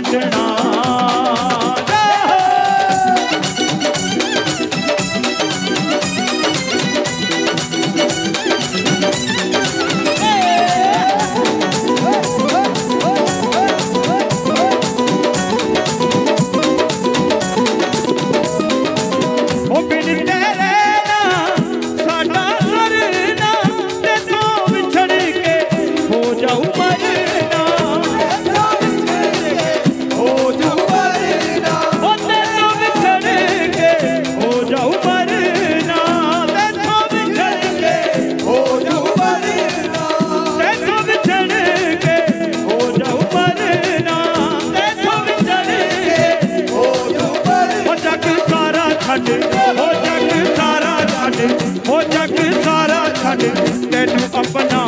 ਛੱਡਣਾ Sarah Sadin, then you up and.